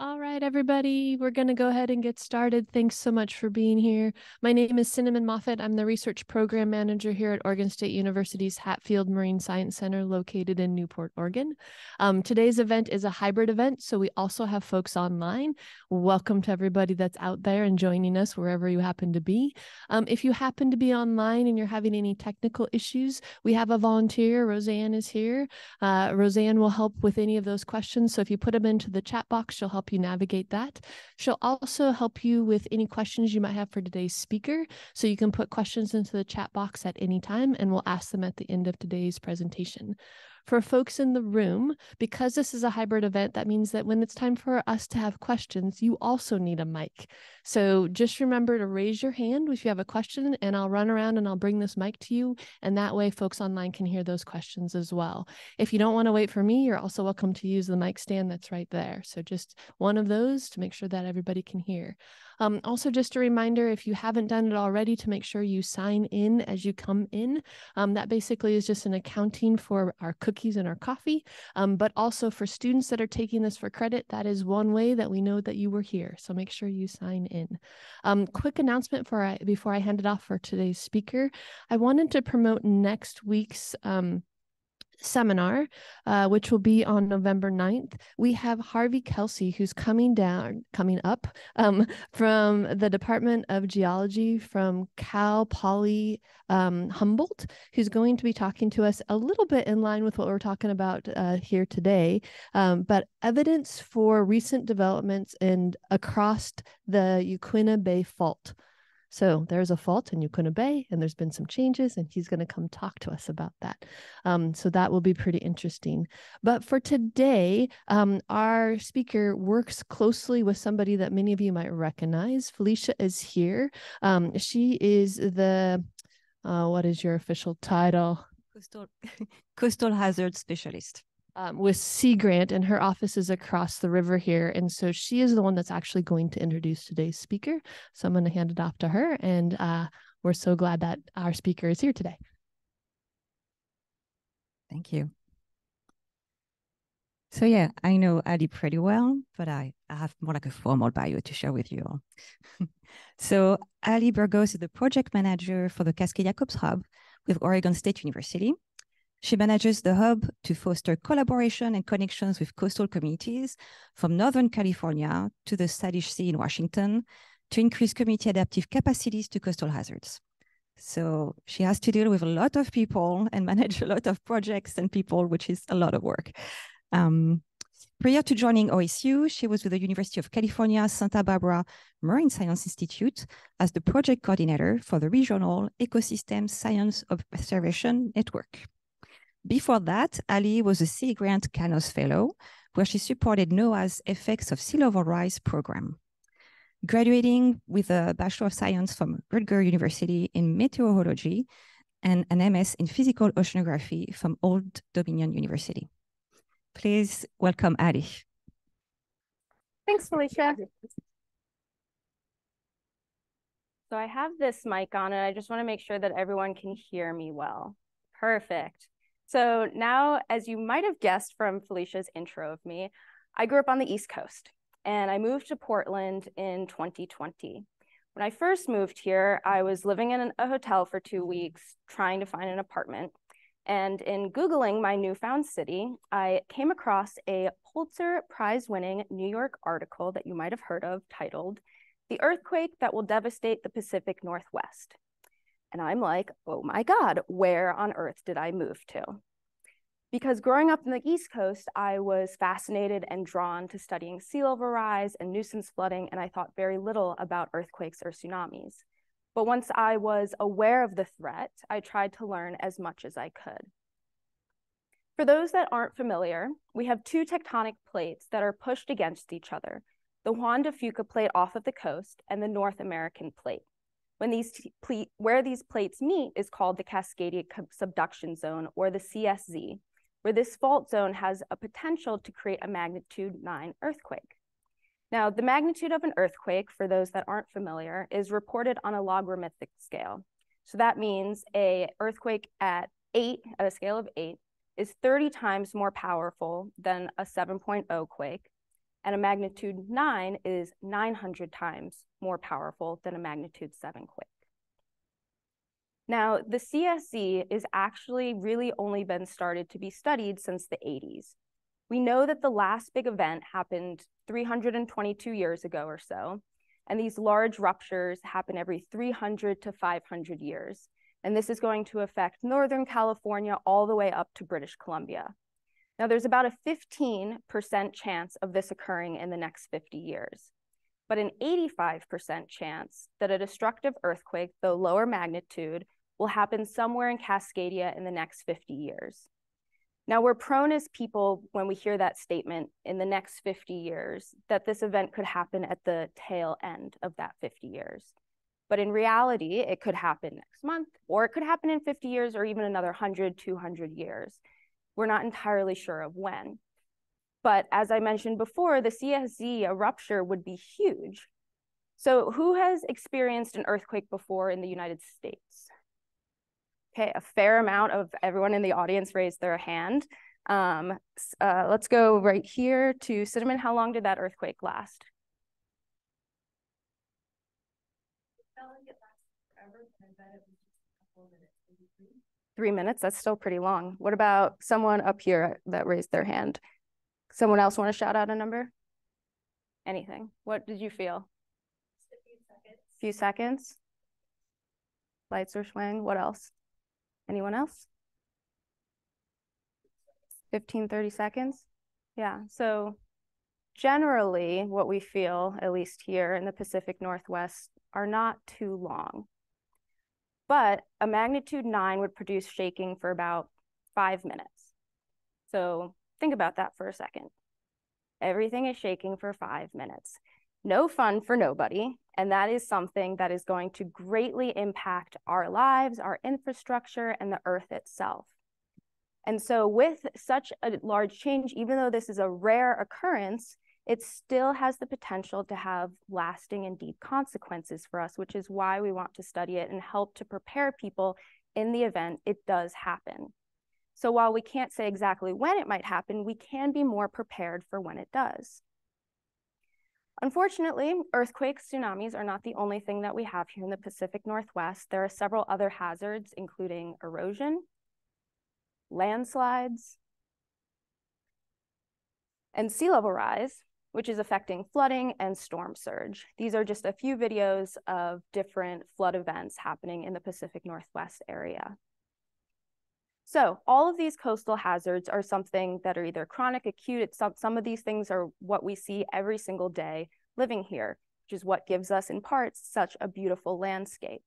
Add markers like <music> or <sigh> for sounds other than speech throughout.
All right, everybody, we're going to go ahead and get started. Thanks so much for being here. My name is Cinnamon Moffett. I'm the Research Program Manager here at Oregon State University's Hatfield Marine Science Center located in Newport, Oregon. Um, today's event is a hybrid event, so we also have folks online. Welcome to everybody that's out there and joining us wherever you happen to be. Um, if you happen to be online and you're having any technical issues, we have a volunteer. Roseanne is here. Uh, Roseanne will help with any of those questions. So if you put them into the chat box, she'll help you navigate that. She'll also help you with any questions you might have for today's speaker. So you can put questions into the chat box at any time and we'll ask them at the end of today's presentation. For folks in the room, because this is a hybrid event, that means that when it's time for us to have questions, you also need a mic. So just remember to raise your hand if you have a question, and I'll run around and I'll bring this mic to you. And that way, folks online can hear those questions as well. If you don't want to wait for me, you're also welcome to use the mic stand that's right there. So just one of those to make sure that everybody can hear. Um, also, just a reminder if you haven't done it already, to make sure you sign in as you come in. Um, that basically is just an accounting for our cookies and our coffee. Um, but also for students that are taking this for credit, that is one way that we know that you were here. So make sure you sign in. Um, quick announcement for I, before I hand it off for today's speaker. I wanted to promote next week's um, seminar, uh, which will be on November 9th, we have Harvey Kelsey, who's coming down, coming up um, <laughs> from the Department of Geology from Cal Poly um, Humboldt, who's going to be talking to us a little bit in line with what we're talking about uh, here today, um, but evidence for recent developments and across the Yaquina Bay Fault. So there's a fault and in Yaquina Bay, and there's been some changes, and he's going to come talk to us about that. Um, so that will be pretty interesting. But for today, um, our speaker works closely with somebody that many of you might recognize. Felicia is here. Um, she is the, uh, what is your official title? Coastal, <laughs> coastal hazard specialist um, with Sea Grant, and her office is across the river here. And so she is the one that's actually going to introduce today's speaker. So I'm going to hand it off to her. And uh, we're so glad that our speaker is here today. Thank you. So yeah, I know Ali pretty well, but I, I have more like a formal bio to share with you all. <laughs> so Ali Burgos is the project manager for the Cascadia CoPes Hub with Oregon State University. She manages the hub to foster collaboration and connections with coastal communities from Northern California to the Salish Sea in Washington to increase community adaptive capacities to coastal hazards. So she has to deal with a lot of people and <laughs> manage a lot of projects and people, which is a lot of work. Um, prior to joining OSU, she was with the University of California, Santa Barbara Marine Science Institute as the project coordinator for the Regional Ecosystem Science Observation Network. Before that, Ali was a Sea Grant Knauss Fellow, where she supported NOAA's Effects of Sea Level Rise program. Graduating with a Bachelor of Science from Rutgers University in Meteorology and an MS in Physical Oceanography from Old Dominion University. Please welcome Ali. Thanks, Felicia. So I have this mic on and I just want to make sure that everyone can hear me well. Perfect. So now, as you might have guessed from Felicia's intro of me, I grew up on the East Coast and I moved to Portland in 2020. When I first moved here, I was living in a hotel for two weeks trying to find an apartment. And in Googling my newfound city, I came across a Pulitzer Prize winning New York article that you might have heard of titled, The Earthquake That Will Devastate the Pacific Northwest. And I'm like, oh my God, where on earth did I move to? Because growing up in the East Coast, I was fascinated and drawn to studying sea level rise and nuisance flooding, and I thought very little about earthquakes or tsunamis. But once I was aware of the threat, I tried to learn as much as I could. For those that aren't familiar, we have two tectonic plates that are pushed against each other, the Juan de Fuca plate off of the coast and the North American plate. When these where these plates meet is called the Cascadia subduction zone or the CSZ, where this fault zone has a potential to create a magnitude 9 earthquake. Now, the magnitude of an earthquake, for those that aren't familiar, is reported on a logarithmic scale. So that means a earthquake at 8, at a scale of 8, is 30 times more powerful than a 7.0 quake, and a magnitude 9 is 900 times more powerful than a magnitude 7 quake. Now, the CSZ is actually really only been started to be studied since the 80s. We know that the last big event happened 322 years ago or so, and these large ruptures happen every 300 to 500 years. And this is going to affect Northern California all the way up to British Columbia. Now, there's about a 15% chance of this occurring in the next 50 years, but an 85% chance that a destructive earthquake, though lower magnitude, will happen somewhere in Cascadia in the next 50 years. Now, we're prone as people when we hear that statement in the next 50 years that this event could happen at the tail end of that 50 years. But in reality, it could happen next month, or it could happen in 50 years, or even another 100, 200 years. We're not entirely sure of when. But as I mentioned before, the CSZ, a rupture would be huge. So, who has experienced an earthquake before in the United States? Okay, a fair amount of everyone in the audience raised their hand. Um, uh, let's go right here to Cinnamon. How long did that earthquake last? Three minutes, that's still pretty long. What about someone up here that raised their hand? Someone else want to shout out a number? Anything? What did you feel? A few seconds. Few seconds? Lights are swaying. What else? Anyone else? 15, 30 seconds? Yeah, so generally what we feel, at least here in the Pacific Northwest, are not too long. But a magnitude nine would produce shaking for about five minutes. So think about that for a second. Everything is shaking for five minutes. No fun for nobody. And that is something that is going to greatly impact our lives, our infrastructure, and the earth itself. And so, with such a large change, even though this is a rare occurrence, it still has the potential to have lasting and deep consequences for us, which is why we want to study it and help to prepare people in the event it does happen. So, while we can't say exactly when it might happen, we can be more prepared for when it does. Unfortunately, earthquakes, tsunamis are not the only thing that we have here in the Pacific Northwest. There are several other hazards, including erosion, landslides, and sea level rise, which is affecting flooding and storm surge. These are just a few videos of different flood events happening in the Pacific Northwest area. So all of these coastal hazards are something that are either chronic, acute, some, some of these things are what we see every single day living here, which is what gives us in parts such a beautiful landscape.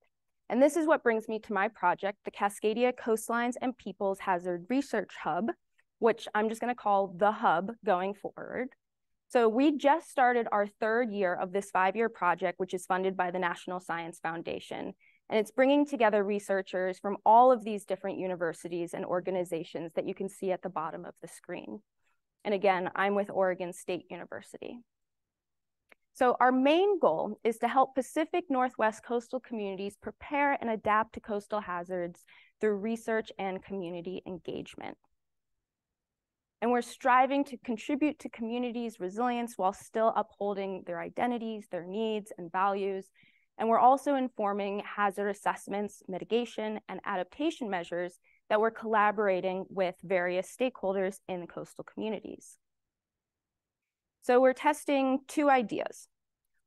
And this is what brings me to my project, the Cascadia Coastlines and Peoples Hazard Research Hub, which I'm just gonna call the hub going forward. So we just started our third year of this five-year project, which is funded by the National Science Foundation. And it's bringing together researchers from all of these different universities and organizations that you can see at the bottom of the screen. And again, I'm with Oregon State University. So our main goal is to help Pacific Northwest coastal communities prepare and adapt to coastal hazards through research and community engagement. And we're striving to contribute to communities' resilience while still upholding their identities, their needs, and values, and we're also informing hazard assessments, mitigation, and adaptation measures that we're collaborating with various stakeholders in the coastal communities. So we're testing two ideas.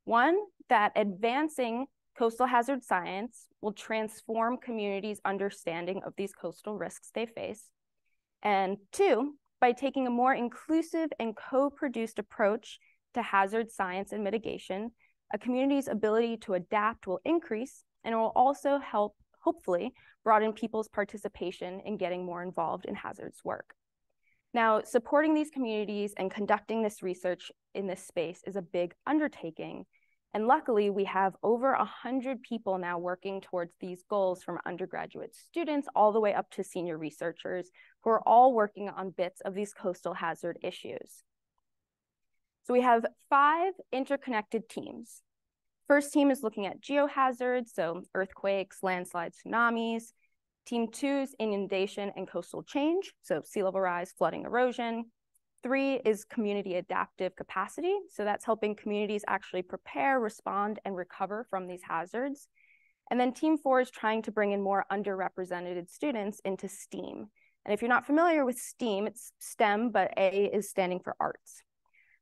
One, that advancing coastal hazard science will transform communities' understanding of these coastal risks they face. And two, by taking a more inclusive and co-produced approach to hazard science and mitigation, a community's ability to adapt will increase and it will also help, hopefully, broaden people's participation in getting more involved in hazards work. Now, supporting these communities and conducting this research in this space is a big undertaking. And luckily, we have over 100 people now working towards these goals from undergraduate students all the way up to senior researchers who are all working on bits of these coastal hazard issues. So we have five interconnected teams. First team is looking at geohazards, so earthquakes, landslides, tsunamis. Team two is inundation and coastal change, so sea level rise, flooding, erosion. Three is community adaptive capacity. So that's helping communities actually prepare, respond, and recover from these hazards. And then team four is trying to bring in more underrepresented students into STEAM. And if you're not familiar with STEAM, it's STEM, but A is standing for arts.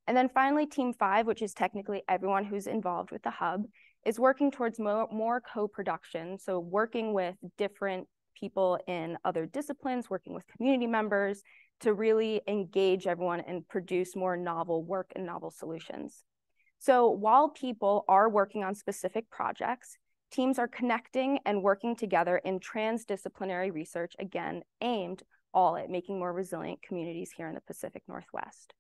And then finally, team five, which is technically everyone who's involved with the hub, is working towards more, more co-production. So working with different people in other disciplines, working with community members to really engage everyone and produce more novel work and novel solutions. So while people are working on specific projects, teams are connecting and working together in transdisciplinary research, again, aimed all at making more resilient communities here in the Pacific Northwest.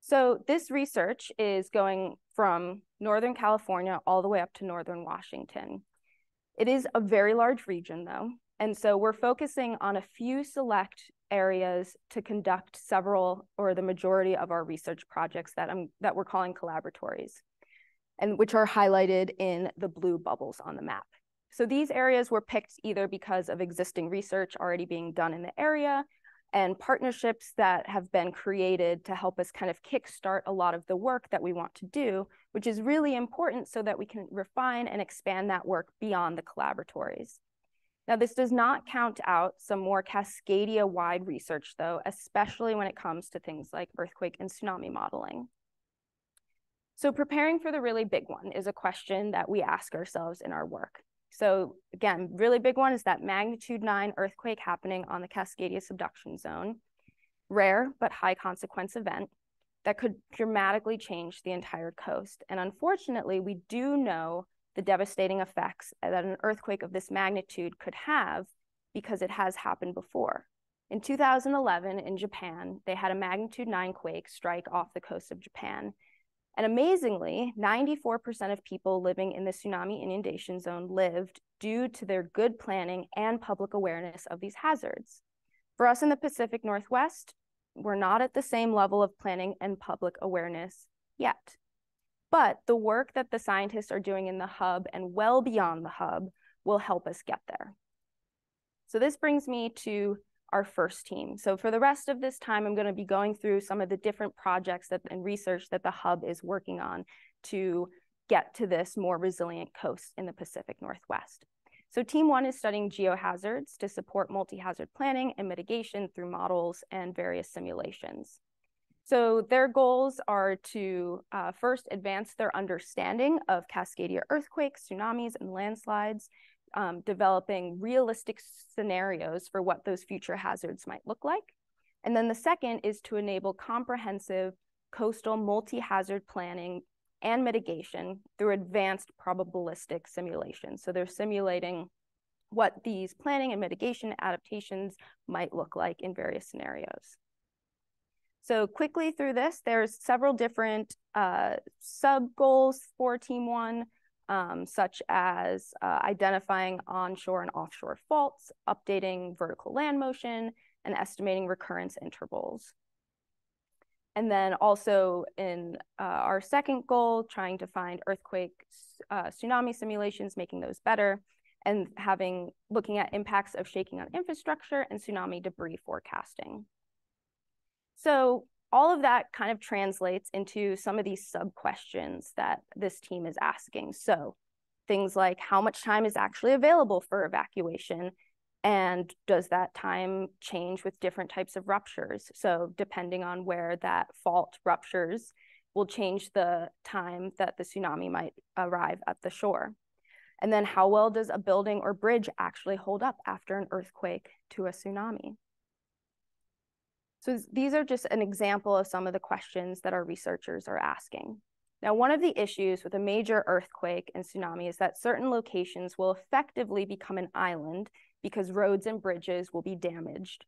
So this research is going from Northern California all the way up to Northern Washington. It is a very large region though, and so we're focusing on a few select areas to conduct several or the majority of our research projects that, I'm, that we're calling collaboratories, and which are highlighted in the blue bubbles on the map. So these areas were picked either because of existing research already being done in the area and partnerships that have been created to help us kind of kickstart a lot of the work that we want to do, which is really important so that we can refine and expand that work beyond the collaboratories. Now, this does not count out some more Cascadia-wide research, though, especially when it comes to things like earthquake and tsunami modeling. So preparing for the really big one is a question that we ask ourselves in our work. So again, really big one is that magnitude nine earthquake happening on the Cascadia subduction zone. Rare, but high consequence event that could dramatically change the entire coast. And unfortunately, we do know the devastating effects that an earthquake of this magnitude could have because it has happened before. In 2011 in Japan, they had a magnitude 9 quake strike off the coast of Japan, and amazingly, 94% of people living in the tsunami inundation zone lived due to their good planning and public awareness of these hazards. For us in the Pacific Northwest, we're not at the same level of planning and public awareness yet. But the work that the scientists are doing in the hub and well beyond the hub will help us get there. So this brings me to our first team. So for the rest of this time, I'm going to be going through some of the different projects that, and research that the hub is working on to get to this more resilient coast in the Pacific Northwest. So team one is studying geohazards to support multi-hazard planning and mitigation through models and various simulations. So their goals are to uh, first advance their understanding of Cascadia earthquakes, tsunamis, and landslides, um, developing realistic scenarios for what those future hazards might look like. And then the second is to enable comprehensive coastal multi-hazard planning and mitigation through advanced probabilistic simulations. So they're simulating what these planning and mitigation adaptations might look like in various scenarios. So quickly through this, there's several different uh, sub goals for Team One um, such as uh, identifying onshore and offshore faults, updating vertical land motion, and estimating recurrence intervals. And then also in uh, our second goal, trying to find earthquake uh, tsunami simulations, making those better, and having looking at impacts of shaking on infrastructure and tsunami debris forecasting. So all of that kind of translates into some of these sub questions that this team is asking. So things like how much time is actually available for evacuation? And does that time change with different types of ruptures? So depending on where that fault ruptures will change the time that the tsunami might arrive at the shore. And then how well does a building or bridge actually hold up after an earthquake to a tsunami? So these are just an example of some of the questions that our researchers are asking. Now, one of the issues with a major earthquake and tsunami is that certain locations will effectively become an island because roads and bridges will be damaged.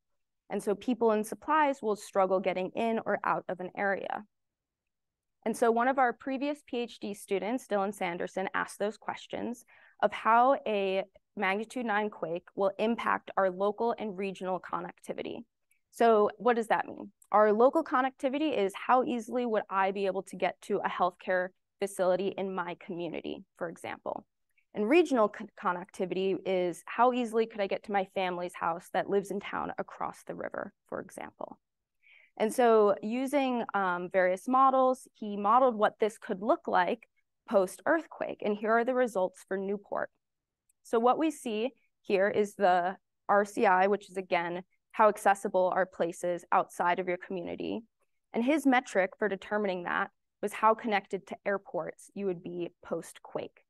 And so people and supplies will struggle getting in or out of an area. And so one of our previous PhD students, Dylan Sanderson, asked those questions of how a magnitude 9 quake will impact our local and regional connectivity. So what does that mean? Our local connectivity is how easily would I be able to get to a healthcare facility in my community, for example. And regional co connectivity is how easily could I get to my family's house that lives in town across the river, for example. And so using um, various models, he modeled what this could look like post-earthquake. And here are the results for Newport. So what we see here is the RCI, which is again, how accessible are places outside of your community. And his metric for determining that was how connected to airports you would be post-quake.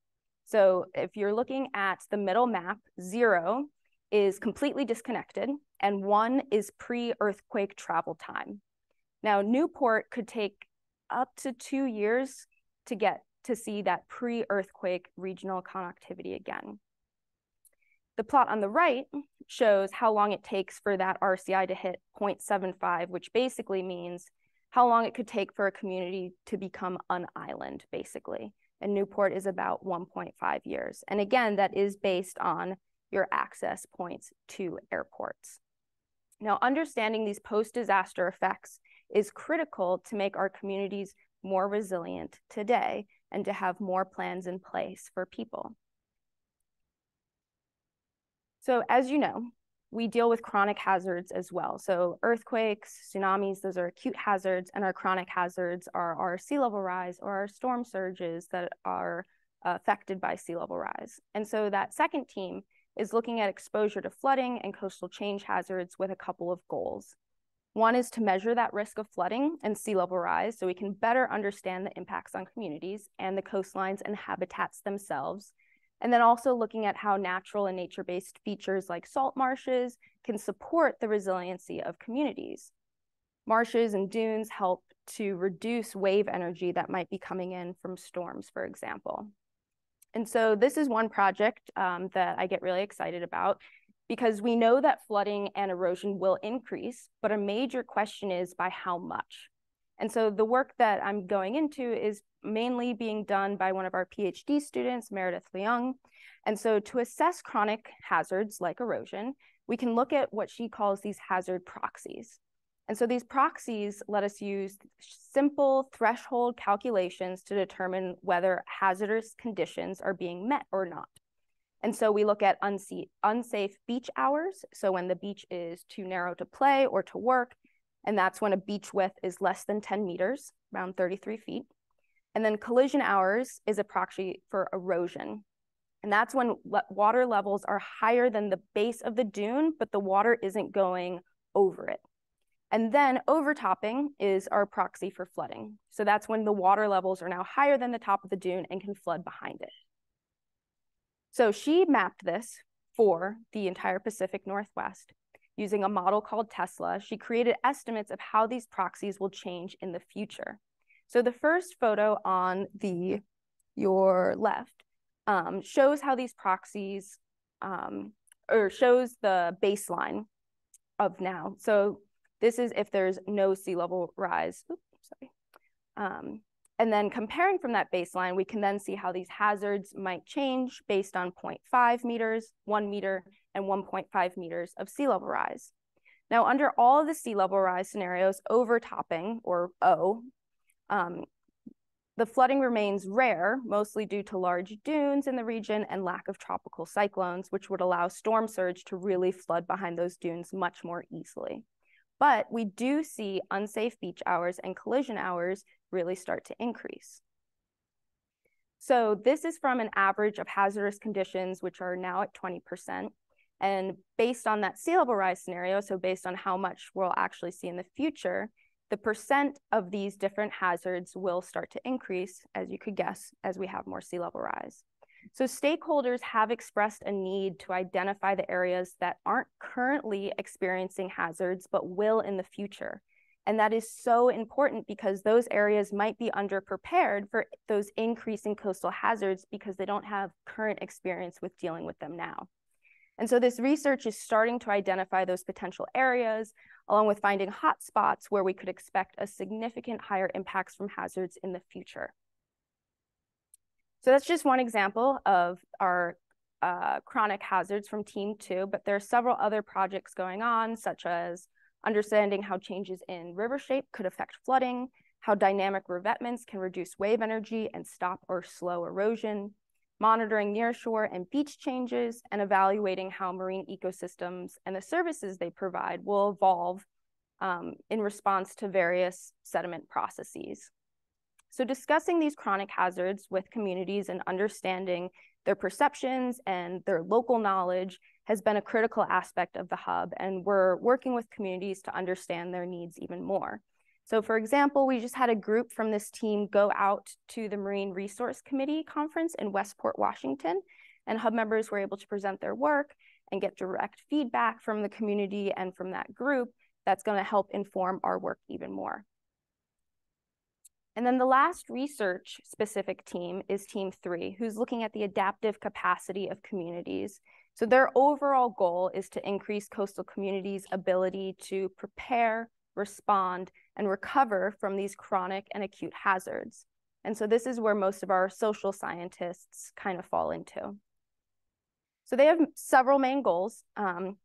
So if you're looking at the middle map, zero is completely disconnected and one is pre-earthquake travel time. Now, Newport could take up to two years to get to see that pre-earthquake regional connectivity again. The plot on the right shows how long it takes for that RCI to hit 0.75, which basically means how long it could take for a community to become an island, basically. And Newport is about 1.5 years. And again, that is based on your access points to airports. Now, understanding these post-disaster effects is critical to make our communities more resilient today and to have more plans in place for people. So as you know, we deal with chronic hazards as well. So earthquakes, tsunamis, those are acute hazards, and our chronic hazards are our sea level rise or our storm surges that are uh, affected by sea level rise. And so that second team is looking at exposure to flooding and coastal change hazards with a couple of goals. One is to measure that risk of flooding and sea level rise so we can better understand the impacts on communities and the coastlines and habitats themselves and then also looking at how natural and nature-based features like salt marshes can support the resiliency of communities. Marshes and dunes help to reduce wave energy that might be coming in from storms, for example. And so this is one project um, that I get really excited about because we know that flooding and erosion will increase, but a major question is by how much? And so the work that I'm going into is mainly being done by one of our PhD students, Meredith Leung. And so to assess chronic hazards like erosion, we can look at what she calls these hazard proxies. And so these proxies let us use simple threshold calculations to determine whether hazardous conditions are being met or not. And so we look at unsafe beach hours. So when the beach is too narrow to play or to work, and that's when a beach width is less than 10 meters, around 33 feet. And then collision hours is a proxy for erosion. And that's when water levels are higher than the base of the dune, but the water isn't going over it. And then overtopping is our proxy for flooding. So that's when the water levels are now higher than the top of the dune and can flood behind it. So she mapped this for the entire Pacific Northwest. Using a model called Tesla, she created estimates of how these proxies will change in the future. So the first photo on the your left um, shows how these proxies um, or shows the baseline of now. So this is if there's no sea level rise. Oops, sorry. Um, and then comparing from that baseline, we can then see how these hazards might change based on 0.5 meters, 1 meter, and 1.5 meters of sea level rise. Now, under all of the sea level rise scenarios, overtopping, or O, um, the flooding remains rare, mostly due to large dunes in the region and lack of tropical cyclones, which would allow storm surge to really flood behind those dunes much more easily. But we do see unsafe beach hours and collision hours really start to increase. So this is from an average of hazardous conditions, which are now at 20%. And based on that sea level rise scenario, so based on how much we'll actually see in the future, the percent of these different hazards will start to increase, as you could guess, as we have more sea level rise. So stakeholders have expressed a need to identify the areas that aren't currently experiencing hazards, but will in the future. And that is so important because those areas might be underprepared for those increasing coastal hazards because they don't have current experience with dealing with them now. And so this research is starting to identify those potential areas, along with finding hotspots where we could expect a significant higher impacts from hazards in the future. So that's just one example of our uh, chronic hazards from team two, but there are several other projects going on, such as understanding how changes in river shape could affect flooding, how dynamic revetments can reduce wave energy and stop or slow erosion, monitoring nearshore and beach changes, and evaluating how marine ecosystems and the services they provide will evolve um, in response to various sediment processes. So discussing these chronic hazards with communities and understanding their perceptions and their local knowledge has been a critical aspect of the hub, and we're working with communities to understand their needs even more. So for example, we just had a group from this team go out to the Marine Resource Committee conference in Westport, Washington, and hub members were able to present their work and get direct feedback from the community and from that group that's gonna help inform our work even more. And then the last research specific team is team three, who's looking at the adaptive capacity of communities. So their overall goal is to increase coastal communities' ability to prepare, respond, and recover from these chronic and acute hazards. And so this is where most of our social scientists kind of fall into. So they have several main goals. Um,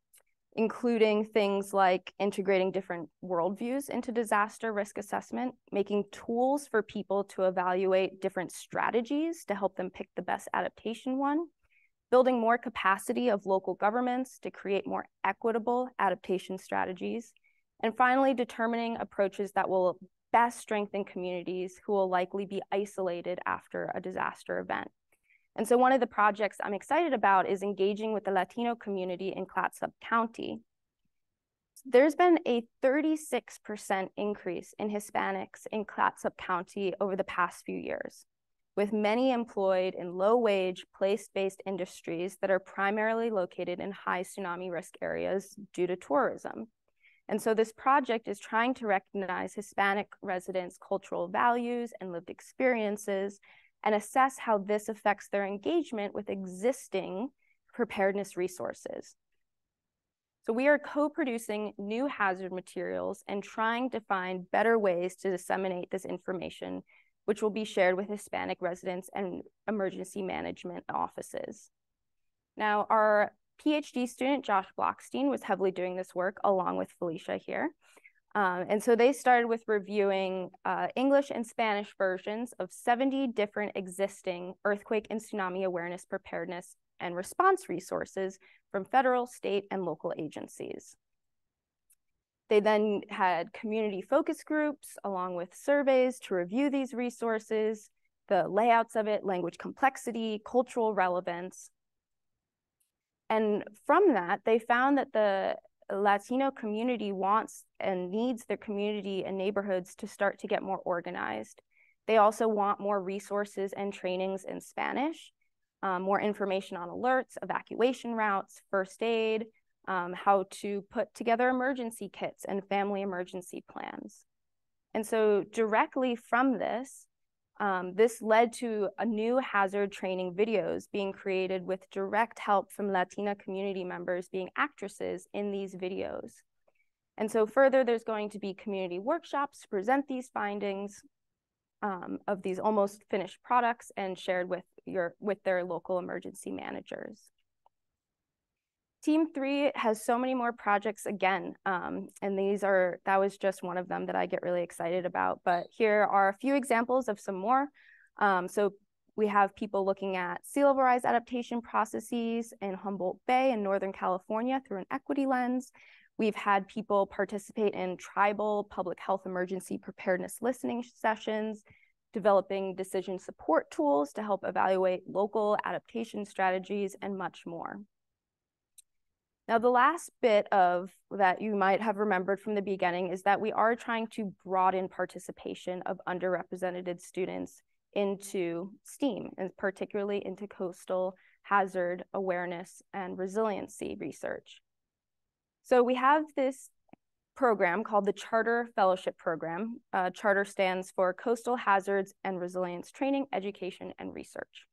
including things like integrating different worldviews into disaster risk assessment, making tools for people to evaluate different strategies to help them pick the best adaptation one, building more capacity of local governments to create more equitable adaptation strategies, and finally, determining approaches that will best strengthen communities who will likely be isolated after a disaster event. And so one of the projects I'm excited about is engaging with the Latino community in Clatsop County. There's been a 36% increase in Hispanics in Clatsop County over the past few years, with many employed in low-wage, place-based industries that are primarily located in high tsunami risk areas due to tourism. And so this project is trying to recognize Hispanic residents' cultural values and lived experiences and assess how this affects their engagement with existing preparedness resources. So we are co-producing new hazard materials and trying to find better ways to disseminate this information, which will be shared with Hispanic residents and emergency management offices. Now, our PhD student, Josh Blockstein, was heavily doing this work along with Felicia here. Um, and so they started with reviewing uh, English and Spanish versions of 70 different existing earthquake and tsunami awareness, preparedness, and response resources from federal, state, and local agencies. They then had community focus groups along with surveys to review these resources, the layouts of it, language complexity, cultural relevance. And from that, they found that the Latino community wants and needs their community and neighborhoods to start to get more organized. They also want more resources and trainings in Spanish, um, more information on alerts, evacuation routes, first aid, um, how to put together emergency kits and family emergency plans. And so directly from this, um, this led to a new hazard training videos being created with direct help from Latina community members being actresses in these videos. And so further, there's going to be community workshops to present these findings um, of these almost finished products and shared with your with their local emergency managers. Team three has so many more projects again, um, and these are, that was just one of them that I get really excited about. But here are a few examples of some more. Um, so we have people looking at sea level rise adaptation processes in Humboldt Bay in Northern California through an equity lens. We've had people participate in tribal public health emergency preparedness listening sessions, developing decision support tools to help evaluate local adaptation strategies, and much more. Now, the last bit of that you might have remembered from the beginning is that we are trying to broaden participation of underrepresented students into STEAM, and particularly into coastal hazard awareness and resiliency research. So we have this program called the Charter Fellowship Program. Uh, Charter stands for Coastal Hazards and Resilience Training, Education, and Research.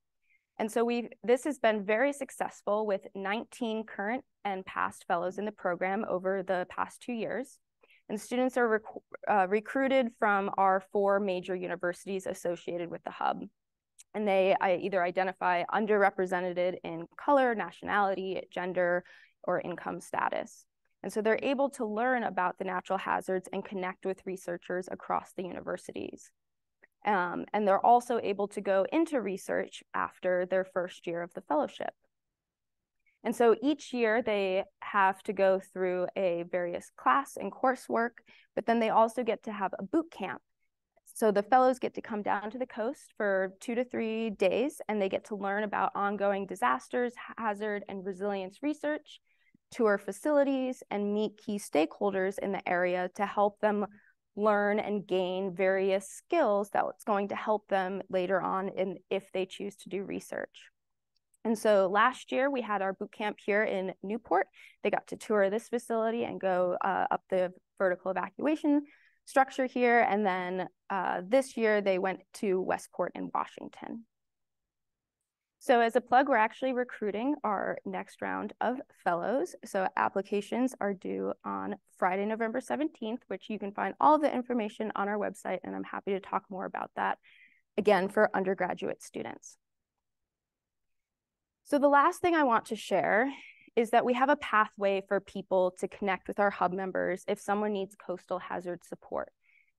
And so we this has been very successful with 19 current and past fellows in the program over the past two years. And students are rec uh, recruited from our four major universities associated with the hub. And they either identify underrepresented in color, nationality, gender, or income status. And so they're able to learn about the natural hazards and connect with researchers across the universities. Um, and they're also able to go into research after their first year of the fellowship. And so each year they have to go through a various class and coursework, but then they also get to have a boot camp. So the fellows get to come down to the coast for two to three days and they get to learn about ongoing disasters, hazard, and resilience research, tour facilities, and meet key stakeholders in the area to help them learn and gain various skills that's going to help them later on in if they choose to do research. And so last year we had our boot camp here in Newport. They got to tour this facility and go uh, up the vertical evacuation structure here. And then uh, this year they went to Westport in Washington. So as a plug, we're actually recruiting our next round of fellows. So applications are due on Friday, November 17th, which you can find all the information on our website, and I'm happy to talk more about that, again, for undergraduate students. So the last thing I want to share is that we have a pathway for people to connect with our hub members if someone needs coastal hazard support.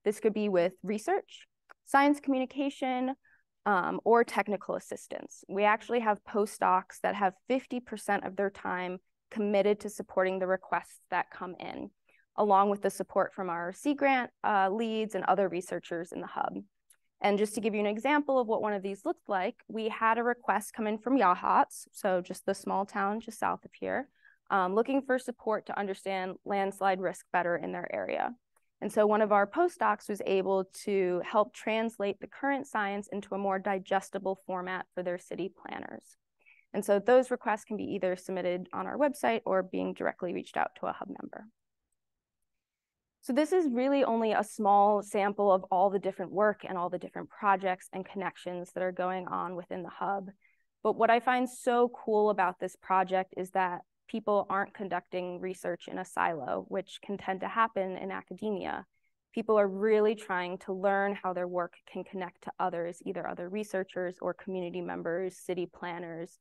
This could be with research, science communication, um, or technical assistance. We actually have postdocs that have 50% of their time committed to supporting the requests that come in, along with the support from our Sea Grant uh, leads and other researchers in the hub. And just to give you an example of what one of these looked like, we had a request come in from Yachats, so just the small town just south of here, um, looking for support to understand landslide risk better in their area. And so one of our postdocs was able to help translate the current science into a more digestible format for their city planners. And so those requests can be either submitted on our website or being directly reached out to a hub member. So this is really only a small sample of all the different work and all the different projects and connections that are going on within the hub. But what I find so cool about this project is that people aren't conducting research in a silo, which can tend to happen in academia. People are really trying to learn how their work can connect to others, either other researchers or community members, city planners,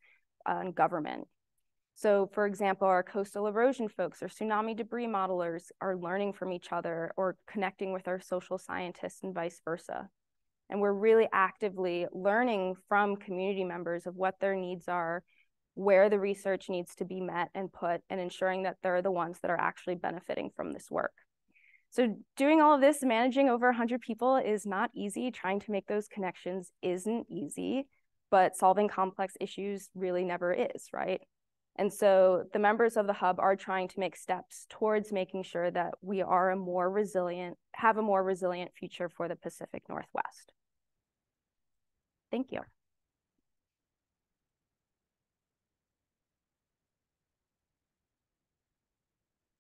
uh, and government. So for example, our coastal erosion folks or tsunami debris modelers are learning from each other or connecting with our social scientists and vice versa. And we're really actively learning from community members of what their needs are where the research needs to be met and put and ensuring that they're the ones that are actually benefiting from this work. So doing all of this, managing over 100 people is not easy. Trying to make those connections isn't easy, but solving complex issues really never is, right? And so the members of the hub are trying to make steps towards making sure that we are a more resilient, have a more resilient future for the Pacific Northwest. Thank you.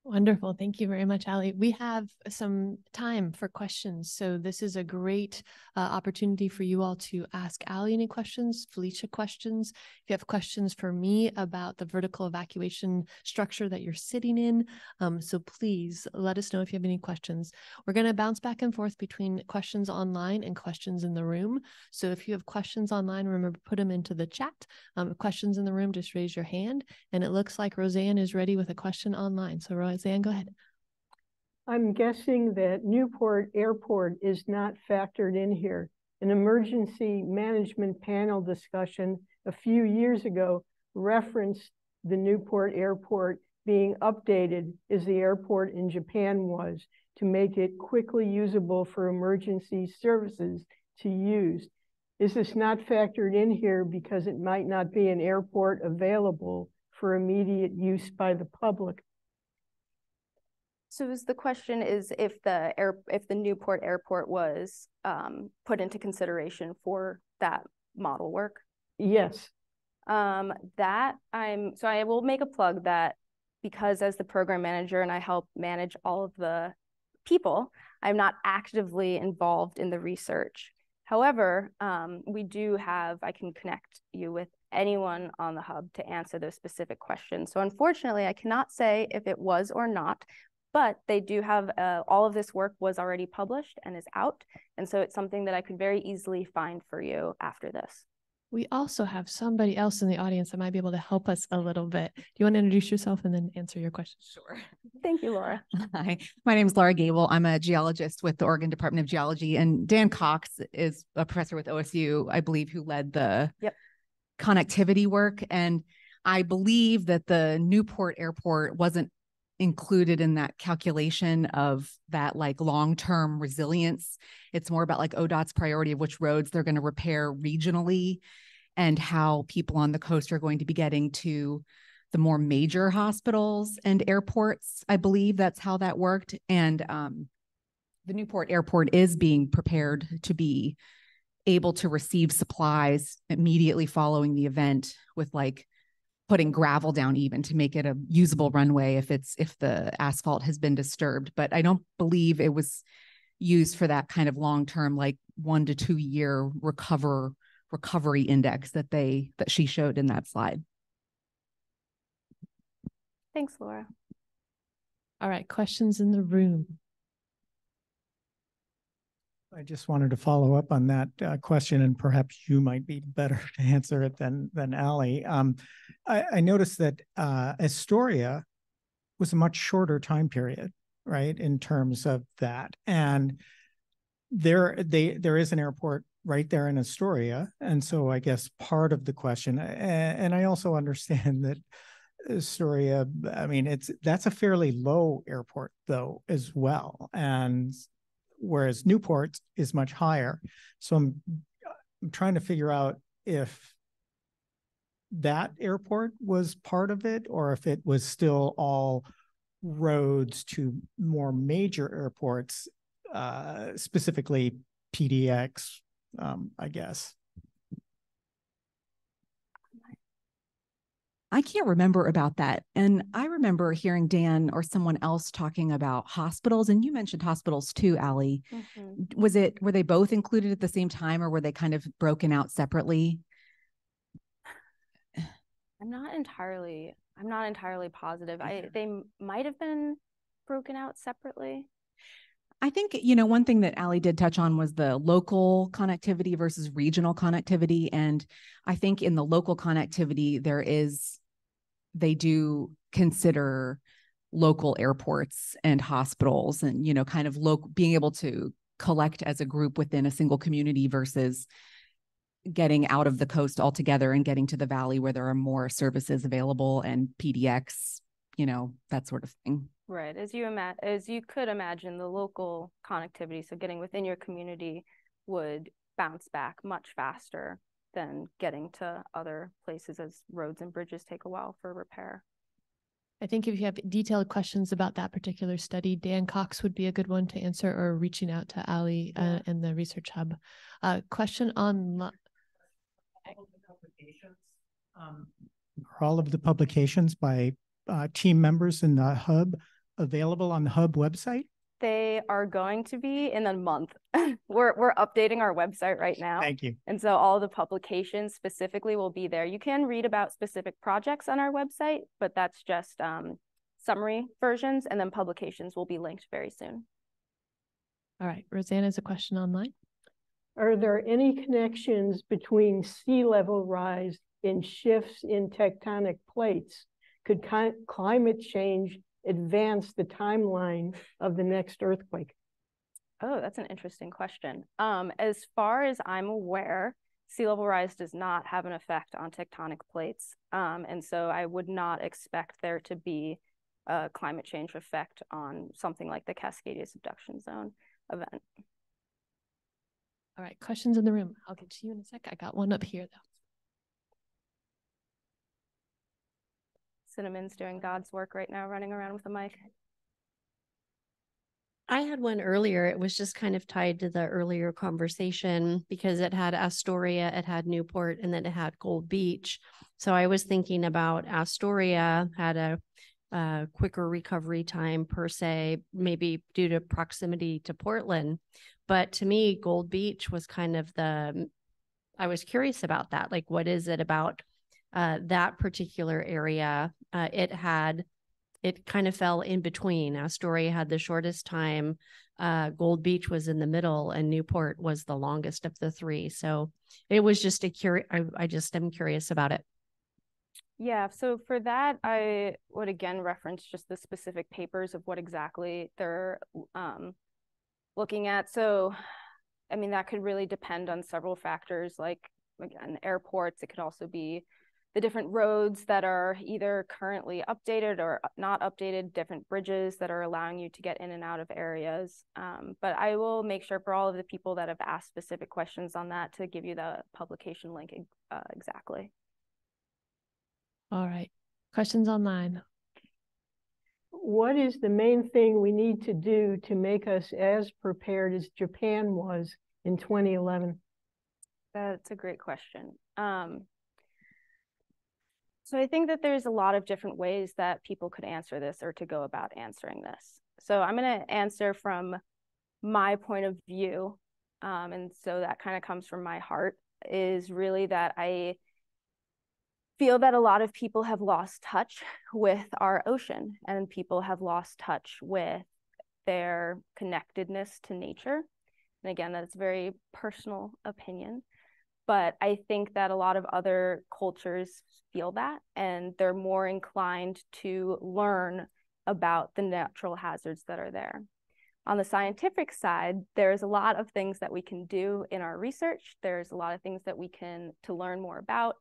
Wonderful. Thank you very much, Ali. We have some time for questions. So this is a great uh, opportunity for you all to ask Ali any questions, Felicia questions. If you have questions for me about the vertical evacuation structure that you're sitting in, um, so please let us know if you have any questions. We're going to bounce back and forth between questions online and questions in the room. So if you have questions online, remember put them into the chat. Um, questions in the room, just raise your hand. And it looks like Roseanne is ready with a question online. So Roseanne, Zan, go ahead. I'm guessing that Newport Airport is not factored in here. An emergency management panel discussion a few years ago referenced the Newport Airport being updated as the airport in Japan was to make it quickly usable for emergency services to use. Is this not factored in here because it might not be an airport available for immediate use by the public? So the question is if the air if the Newport Airport was um, put into consideration for that model work? Yes. Um, that I'm so I will make a plug that because as the program manager and I help manage all of the people, I'm not actively involved in the research. However, um, we do have, I can connect you with anyone on the hub to answer those specific questions. So unfortunately, I cannot say if it was or not, but they do have uh, all of this work was already published and is out. And so it's something that I could very easily find for you after this. We also have somebody else in the audience that might be able to help us a little bit. Do you want to introduce yourself and then answer your question? Sure. Thank you, Laura. <laughs> Hi, my name is Laura Gabel. I'm a geologist with the Oregon Department of Geology, and Dan Cox is a professor with OSU, I believe, who led the yep. connectivity work. And I believe that the Newport Airport wasn't included in that calculation of that like long-term resilience. It's more about like ODOT's priority of which roads they're going to repair regionally and how people on the coast are going to be getting to the more major hospitals and airports. I believe that's how that worked. And um, the Newport Airport is being prepared to be able to receive supplies immediately following the event with like putting gravel down even to make it a usable runway if it's if the asphalt has been disturbed but i don't believe it was used for that kind of long term like 1 to 2 year recover recovery index that they that she showed in that slide Thanks, Laura. All right, questions in the room. I just wanted to follow up on that uh, question, and perhaps you might be better <laughs> to answer it than than Ali. Um, I, I, noticed that uh, Astoria was a much shorter time period, right, in terms of that, and there they there is an airport right there in Astoria, and so I guess part of the question, and, and I also understand <laughs> that Astoria, I mean, it's that's a fairly low airport though as well, and whereas Newport is much higher. So I'm, I'm trying to figure out if that airport was part of it or if it was still all roads to more major airports, uh, specifically PDX, um, I guess. I can't remember about that. And I remember hearing Dan or someone else talking about hospitals. And you mentioned hospitals too, Ali. Mm-hmm. Was it, were they both included at the same time or were they kind of broken out separately? I'm not entirely, I'm not entirely positive. I, they might have been broken out separately. I think, you know, one thing that Ali did touch on was the local connectivity versus regional connectivity. And I think in the local connectivity, there is, they do consider local airports and hospitals and, you know, kind of local being able to collect as a group within a single community versus getting out of the coast altogether and getting to the valley where there are more services available and PDX, you know, that sort of thing. Right. As you ima- as you could imagine, the local connectivity, so getting within your community would bounce back much faster than getting to other places as roads and bridges take a while for repair. I think if you have detailed questions about that particular study, Dan Cox would be a good one to answer or reaching out to Ali uh, in the research hub. Uh, question on um, are all of the publications by uh, team members in the hub available on the Hub website? They are going to be in a month. <laughs> we're we're updating our website right now. Thank you. And so all the publications specifically will be there. You can read about specific projects on our website, but that's just um, summary versions, and then publications will be linked very soon. All right, Rosanna has a question online. Are there any connections between sea level rise and shifts in tectonic plates? Could climate change advance the timeline of the next earthquake? Oh, that's an interesting question. Um, as far as I'm aware, sea level rise does not have an effect on tectonic plates. Um, and so I would not expect there to be a climate change effect on something like the Cascadia subduction zone event. All right, questions in the room. I'll get to you in a sec. I got one up here though. Cinnamon's doing God's work right now, running around with a mic. I had one earlier. It was just kind of tied to the earlier conversation because it had Astoria, it had Newport, and then it had Gold Beach. So I was thinking about Astoria had a, a quicker recovery time per se, maybe due to proximity to Portland. But to me, Gold Beach was kind of the, I was curious about that. Like, what is it about uh, that particular area, uh, it had it kind of fell in between. Astoria had the shortest time. Uh, Gold Beach was in the middle, and Newport was the longest of the three. So it was just a curious. I, I just am curious about it. Yeah. So for that, I would again reference just the specific papers of what exactly they're um, looking at. So, I mean, that could really depend on several factors, like again, airports. It could also be the different roads that are either currently updated or not updated, different bridges that are allowing you to get in and out of areas. Um, but I will make sure for all of the people that have asked specific questions on that to give you the publication link uh, exactly. All right. Questions online? What is the main thing we need to do to make us as prepared as Japan was in 2011? That's a great question. Um, so I think that there's a lot of different ways that people could answer this or to go about answering this. So I'm going to answer from my point of view. Um, and so that kind of comes from my heart is really that I feel that a lot of people have lost touch with our ocean and people have lost touch with their connectedness to nature. And again, that's a very personal opinion but I think that a lot of other cultures feel that and they're more inclined to learn about the natural hazards that are there. On the scientific side, there's a lot of things that we can do in our research. There's a lot of things that we can to learn more about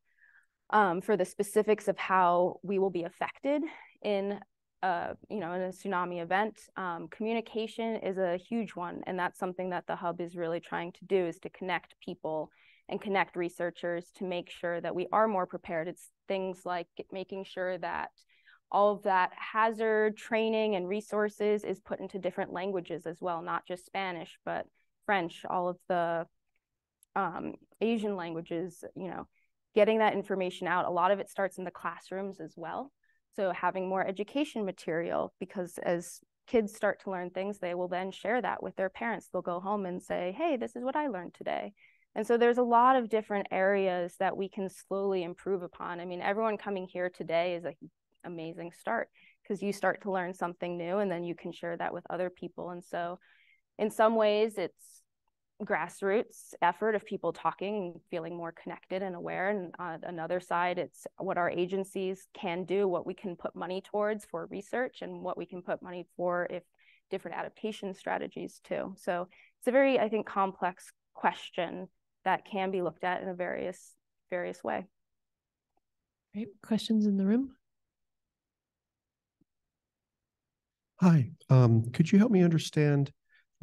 um, for the specifics of how we will be affected in a, you know, in a tsunami event. Um, communication is a huge one, and that's something that the hub is really trying to do is to connect people and connect researchers to make sure that we are more prepared. It's things like making sure that all of that hazard training and resources is put into different languages as well, not just Spanish, but French, all of the um, Asian languages, you know, getting that information out. A lot of it starts in the classrooms as well. So having more education material, because as kids start to learn things, they will then share that with their parents. They'll go home and say, hey, this is what I learned today. And so there's a lot of different areas that we can slowly improve upon. I mean, everyone coming here today is an amazing start because you start to learn something new and then you can share that with other people. And so in some ways it's grassroots effort of people talking, and feeling more connected and aware. And on another side, it's what our agencies can do, what we can put money towards for research and what we can put money for if different adaptation strategies too. So it's a very, I think, complex question that can be looked at in a various various way. Great. Questions in the room? Hi. Um, could you help me understand the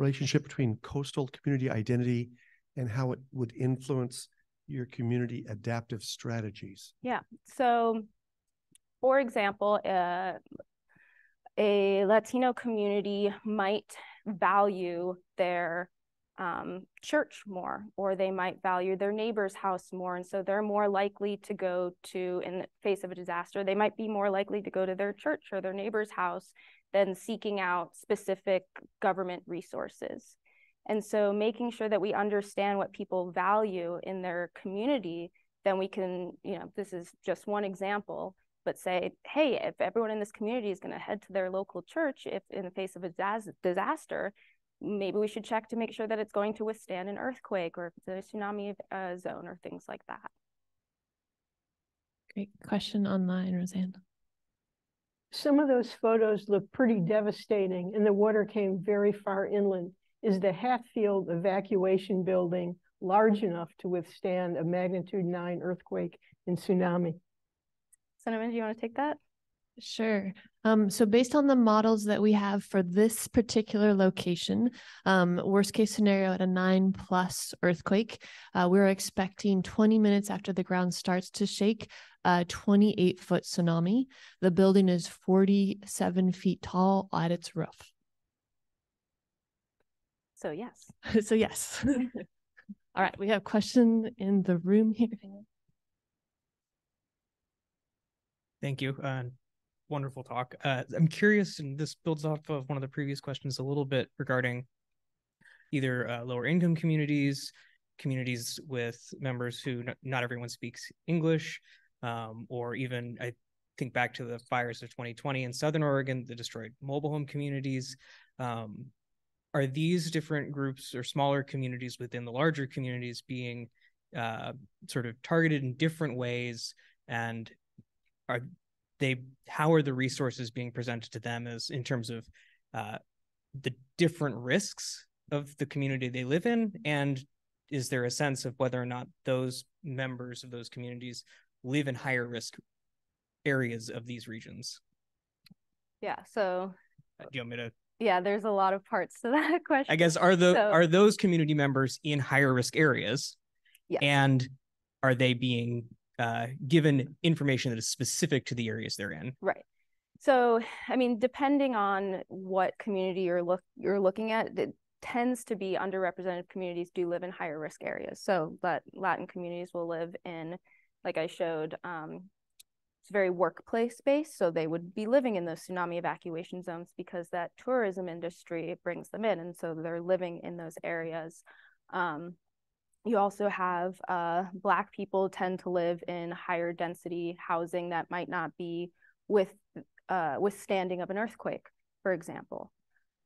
relationship between coastal community identity and how it would influence your community adaptive strategies? Yeah. So, for example, uh, a Latino community might value their um, church more, or they might value their neighbor's house more. And so they're more likely to go to, in the face of a disaster, they might be more likely to go to their church or their neighbor's house than seeking out specific government resources. And so making sure that we understand what people value in their community, then we can, you know, this is just one example, but say, hey, if everyone in this community is going to head to their local church, if in the face of a disaster, maybe we should check to make sure that it's going to withstand an earthquake or if it's a tsunami uh, zone or things like that. Great question online, Roseanne. Some of those photos look pretty devastating and the water came very far inland. Is the Hatfield evacuation building large enough to withstand a magnitude nine earthquake and tsunami? Cinnamon, do you want to take that? Sure. Um, so based on the models that we have for this particular location, um, worst case scenario at a nine plus earthquake, uh, we're expecting 20 minutes after the ground starts to shake, a 28 foot tsunami. The building is 47 feet tall at its roof. So yes. <laughs> so yes. <laughs> All right, we have a question in the room here. Thank you. Uh, wonderful talk. Uh, I'm curious, and this builds off of one of the previous questions a little bit regarding either uh, lower income communities, communities with members who not everyone speaks English, um, or even I think back to the fires of 2020 in Southern Oregon that destroyed mobile home communities. Um, are these different groups or smaller communities within the larger communities being uh, sort of targeted in different ways? And are they how are the resources being presented to them as in terms of uh, the different risks of the community they live in and is there a sense of whether or not those members of those communities live in higher risk areas of these regions? Yeah. So, uh, do you want me to? Yeah, there's a lot of parts to <laughs> that question. I guess are the so, are those community members in higher risk areas? Yeah. And are they being uh, given information that is specific to the areas they're in? Right. So, I mean, depending on what community you're look you're looking at, it tends to be underrepresented communities do live in higher risk areas. So, that Latin communities will live in, like I showed, um, it's very workplace based. So they would be living in those tsunami evacuation zones because that tourism industry brings them in, and so they're living in those areas. Um, you also have uh, Black people tend to live in higher density housing that might not be with uh, withstanding of an earthquake, for example.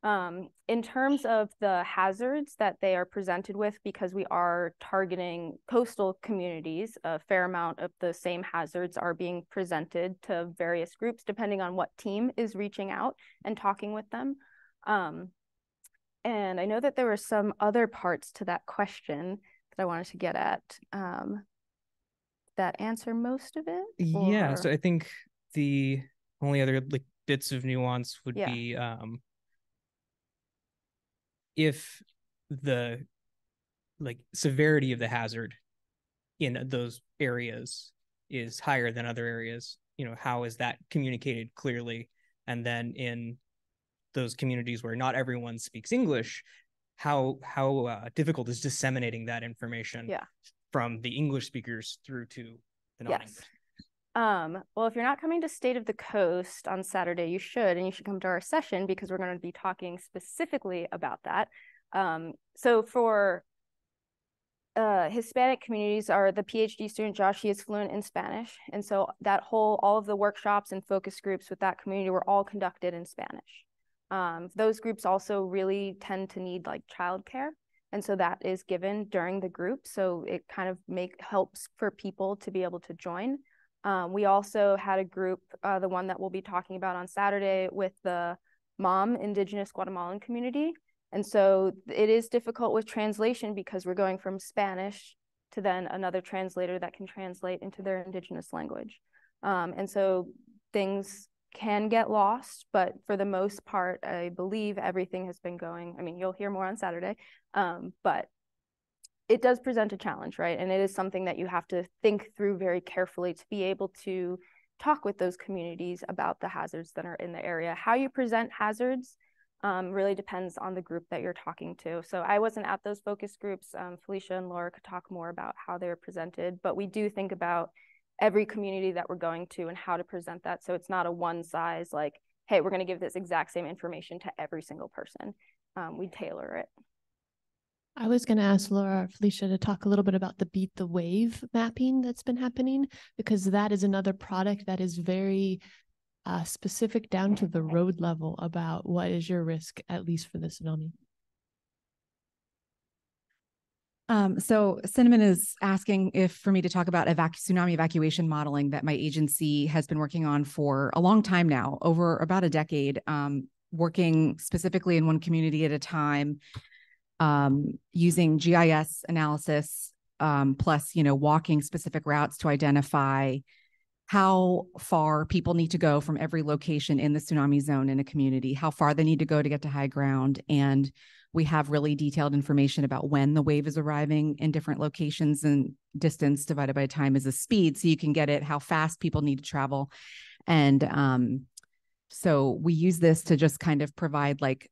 Um, in terms of the hazards that they are presented with, because we are targeting coastal communities, a fair amount of the same hazards are being presented to various groups, depending on what team is reaching out and talking with them. Um, and I know that there were some other parts to that question that I wanted to get at. Um, that answer most of it? Yeah. So I think the only other like bits of nuance would Yeah. be um if the like severity of the hazard in those areas is higher than other areas you know how is that communicated clearly and then in those communities where not everyone speaks english how how uh, difficult is disseminating that information Yeah. from the english speakers through to the non Yes. Um, well, if you're not coming to State of the Coast on Saturday, you should, and you should come to our session because we're going to be talking specifically about that. Um, so for uh, Hispanic communities are the PhD student Josh, he is fluent in Spanish. And so that whole, all of the workshops and focus groups with that community were all conducted in Spanish. Um, those groups also really tend to need like childcare. And so that is given during the group. So it kind of make helps for people to be able to join. Um, we also had a group, uh, the one that we'll be talking about on Saturday with the Mam indigenous Guatemalan community. And so it is difficult with translation because we're going from Spanish to then another translator that can translate into their indigenous language. Um, and so things can get lost, but for the most part, I believe everything has been going. I mean, you'll hear more on Saturday, um, but it does present a challenge, right? And it is something that you have to think through very carefully to be able to talk with those communities about the hazards that are in the area. How you present hazards um, really depends on the group that you're talking to. So I wasn't at those focus groups. Um, Felicia and Laura could talk more about how they're presented, but we do think about every community that we're going to and how to present that. So it's not a one size like, hey, we're going to give this exact same information to every single person. Um, we tailor it. I was going to ask Laura or Felicia to talk a little bit about the Beat the Wave mapping that's been happening, because that is another product that is very uh, specific down to the road level about what is your risk, at least for the tsunami. Um, so Cinnamon is asking if for me to talk about evac- tsunami evacuation modeling that my agency has been working on for a long time now, over about a decade, um, working specifically in one community at a time, um, using GIS analysis, um, plus, you know, walking specific routes to identify how far people need to go from every location in the tsunami zone in a community, how far they need to go to get to high ground. And we have really detailed information about when the wave is arriving in different locations and distance divided by time is the speed. So you can get it how fast people need to travel. And um, so we use this to just kind of provide like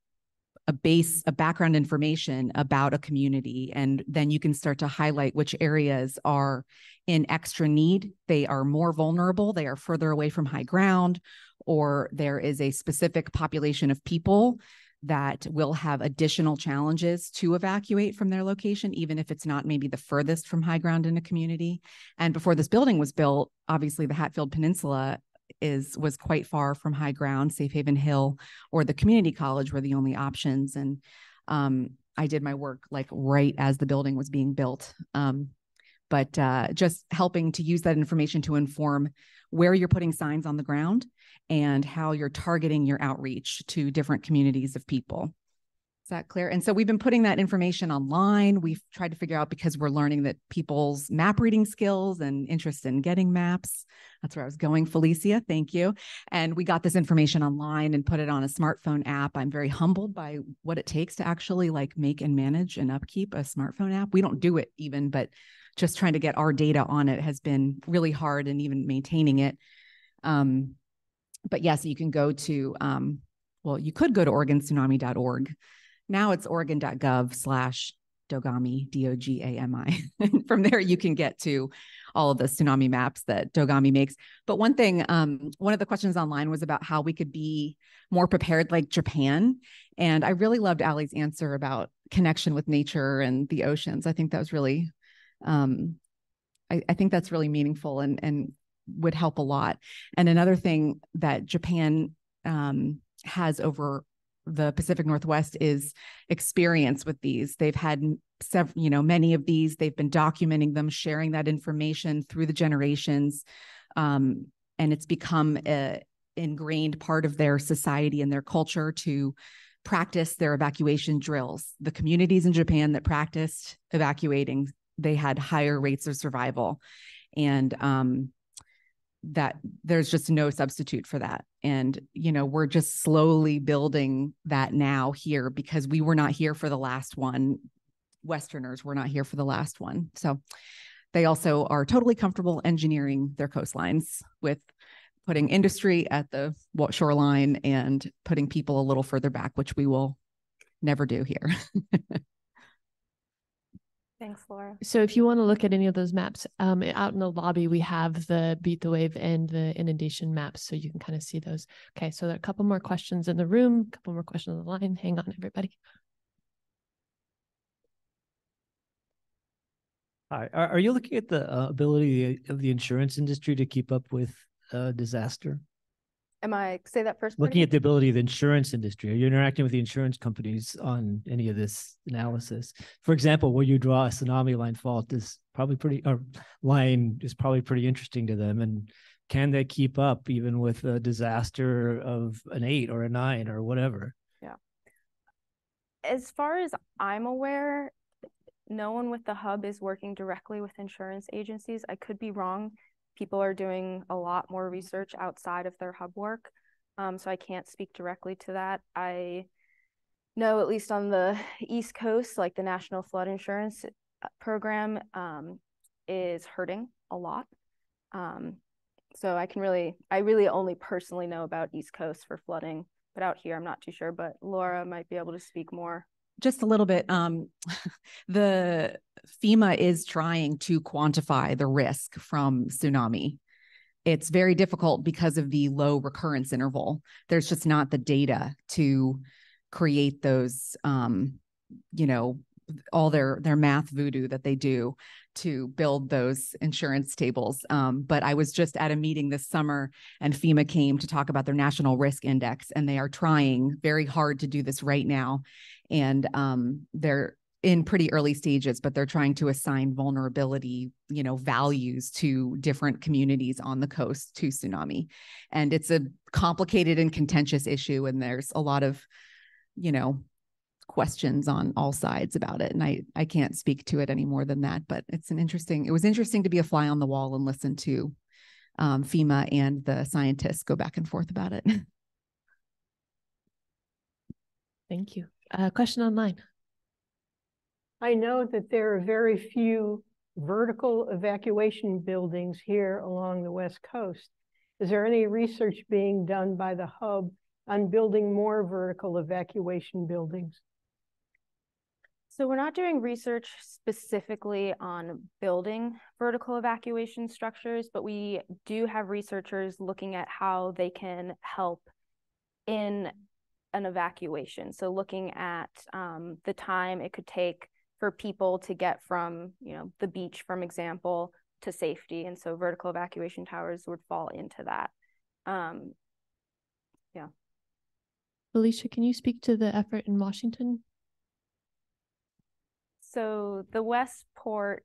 a base, a background information about a community. And then you can start to highlight which areas are in extra need. They are more vulnerable, they are further away from high ground, or there is a specific population of people that will have additional challenges to evacuate from their location, even if it's not maybe the furthest from high ground in a community. And before this building was built, obviously the Hatfield Peninsula is was quite far from high ground. Safe Haven Hill or the community college were the only options. And um, I did my work like right as the building was being built. Um, but uh, just helping to use that information to inform where you're putting signs on the ground and how you're targeting your outreach to different communities of people. Is that clear? And so we've been putting that information online. We've tried to figure out because we're learning that people's map reading skills and interest in getting maps. That's where I was going, Felicia. Thank you. And we got this information online and put it on a smartphone app. I'm very humbled by what it takes to actually like make and manage and upkeep a smartphone app. We don't do it even, but just trying to get our data on it has been really hard and even maintaining it. Um, but yes, you can go to, um, well, you could go to OregonTsunami.org now it's oregon.gov slash Dogami, D O G A M I. <laughs> From there, you can get to all of the tsunami maps that Dogami makes. But one thing, um, one of the questions online was about how we could be more prepared like Japan. And I really loved Ali's answer about connection with nature and the oceans. I think that was really, um, I, I think that's really meaningful and, and would help a lot. And another thing that Japan um, has over the Pacific Northwest is experience with these. They've had several, you know, many of these. They've been documenting them, sharing that information through the generations, um, and it's become a ingrained part of their society and their culture to practice their evacuation drills. The communities in Japan that practiced evacuating, they had higher rates of survival, and um, that there's just no substitute for that. And you know we're just slowly building that now here because we were not here for the last one. Westerners were not here for the last one. So they also are totally comfortable engineering their coastlines with putting industry at the shoreline and putting people a little further back which we will never do here <laughs> Thanks, Laura. So if you want to look at any of those maps, um, out in the lobby, we have the beat the wave and the inundation maps, so you can kind of see those. Okay, so there are a couple more questions in the room, a couple more questions on the line. Hang on, everybody. Hi, are, are you looking at the uh, ability of the insurance industry to keep up with uh, disaster? Am I say that first? Looking at the ability of the insurance industry, are you interacting with the insurance companies on any of this analysis? For example, where you draw a tsunami line fault is probably pretty, or line is probably pretty interesting to them. And can they keep up even with a disaster of an eight or a nine or whatever? Yeah. As far as I'm aware, no one with the hub is working directly with insurance agencies. I could be wrong people are doing a lot more research outside of their hub work. Um, so I can't speak directly to that. I know, at least on the <laughs> East Coast, like the National Flood Insurance uh, Program um, is hurting a lot. Um, so I can really, I really only personally know about East Coast for flooding, but out here I'm not too sure. But Laura might be able to speak more just a little bit um, <laughs> the fema is trying to quantify the risk from tsunami. It's very difficult because of the low recurrence interval. There's just not the data to create those um, you know all their their math voodoo that they do to build those insurance tables. Um, but I was just at a meeting this summer, and FEMA came to talk about their national risk index, and they are trying very hard to do this right now and um, they're in pretty early stages but they're trying to assign vulnerability you know values to different communities on the coast to tsunami. And it's a complicated and contentious issue and there's a lot of you know questions on all sides about it and i i can't speak to it any more than that but it's an interesting it was interesting to be a fly on the wall and listen to um, fema and the scientists go back and forth about it. <laughs> Thank you uh, question online. I know that there are very few vertical evacuation buildings here along the West Coast. Is there any research being done by the hub on building more vertical evacuation buildings? So we're not doing research specifically on building vertical evacuation structures, but we do have researchers looking at how they can help in an evacuation. So looking at um, the time it could take for people to get from, you know, the beach, from example, to safety. And so vertical evacuation towers would fall into that. Um, yeah. Alicia, can you speak to the effort in Washington? So the Westport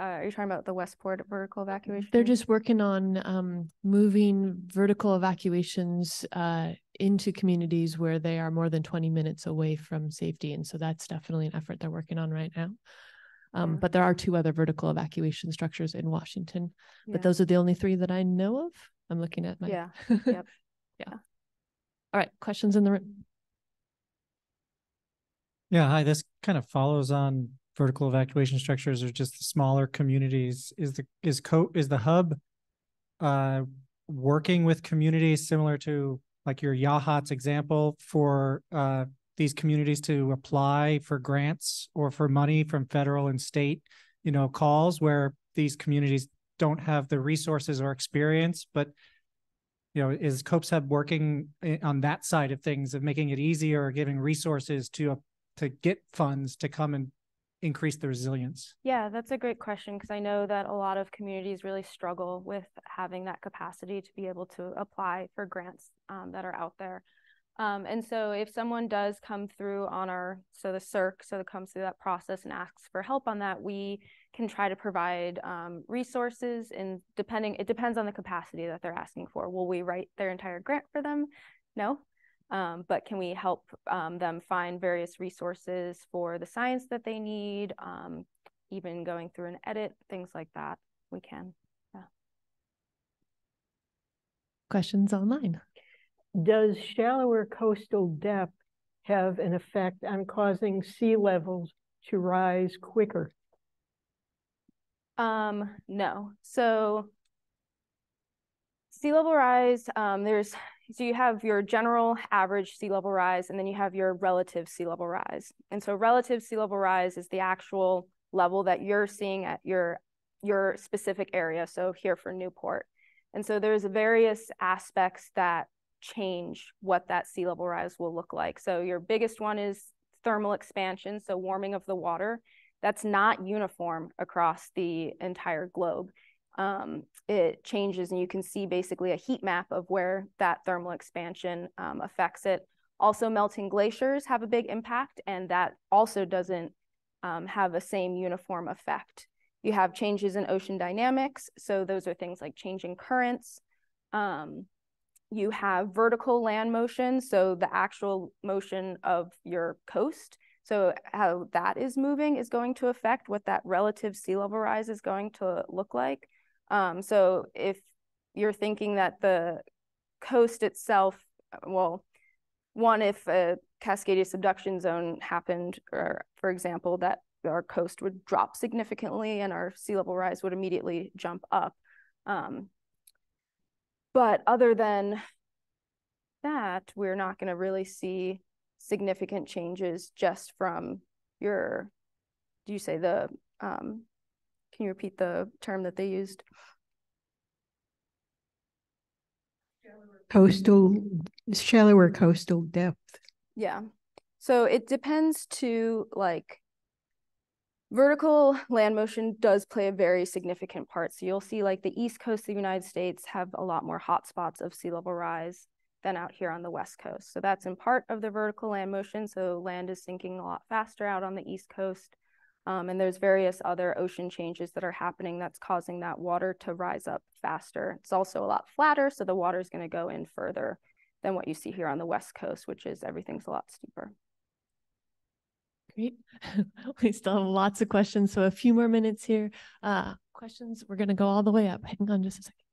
uh, are you talking about the Westport vertical evacuation? They're just working on um, moving vertical evacuations uh, into communities where they are more than 20 minutes away from safety. And so that's definitely an effort they're working on right now. Um, Yeah. But there are two other vertical evacuation structures in Washington, Yeah. but those are the only three that I know of. I'm looking at my. Yeah, <laughs> yep. yeah. All right. Questions in the room? Yeah, hi, this kind of follows on vertical evacuation structures or just the smaller communities. Is the, is co, is the hub uh working with communities similar to like your Yachats example for uh these communities to apply for grants or for money from federal and state, you know, calls where these communities don't have the resources or experience, but you know, is COPES Hub working on that side of things of making it easier or giving resources to to get funds to come and increase the resilience? Yeah, that's a great question because I know that a lot of communities really struggle with having that capacity to be able to apply for grants um, that are out there. Um, and so if someone does come through on our, so the CERC, so that comes through that process and asks for help on that, we can try to provide um, resources and depending, it depends on the capacity that they're asking for. Will we write their entire grant for them? No. Um, but can we help um, them find various resources for the science that they need, um, even going through an edit, things like that? We can. Yeah. Questions online? Does shallower coastal depth have an effect on causing sea levels to rise quicker? Um, no. So sea level rise, um, there's so you have your general average sea level rise, and then you have your relative sea level rise. And so relative sea level rise is the actual level that you're seeing at your your specific area. So here for Newport. And so there's various aspects that change what that sea level rise will look like. So your biggest one is thermal expansion, so warming of the water. That's not uniform across the entire globe. Um, it changes, and you can see basically a heat map of where that thermal expansion um, affects it. Also, melting glaciers have a big impact, and that also doesn't um, have a same uniform effect. You have changes in ocean dynamics, so those are things like changing currents. Um, you have vertical land motion, so the actual motion of your coast. So how that is moving is going to affect what that relative sea level rise is going to look like. Um, so if you're thinking that the coast itself, well, one, if a Cascadia subduction zone happened, or for example, that our coast would drop significantly and our sea level rise would immediately jump up. Um, but other than that, we're not going to really see significant changes just from your, do you say the, um, can you repeat the term that they used? Coastal, shallower coastal depth. Yeah. So it depends to like vertical land motion does play a very significant part. So you'll see like the east coast of the United States have a lot more hotspots of sea level rise than out here on the west coast. So that's in part of the vertical land motion. So land is sinking a lot faster out on the east coast. Um, and there's various other ocean changes that are happening that's causing that water to rise up faster. It's also a lot flatter, so the water is going to go in further than what you see here on the west coast, which is everything's a lot steeper. Great. <laughs> we still have lots of questions, so a few more minutes here. Uh, questions? We're going to go all the way up. Hang on just a second.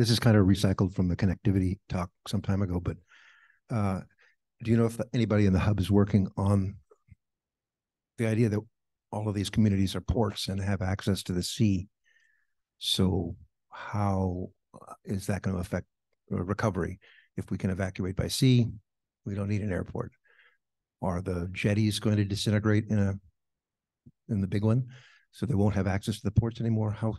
This is kind of recycled from the connectivity talk some time ago, but uh, do you know if anybody in the hub is working on the idea that all of these communities are ports and have access to the sea? So how uh, that going to affect uh, recovery? If we can evacuate by sea, we don't need an airport. Are the jetties going to disintegrate in a in the big one, so they won't have access to the ports anymore? How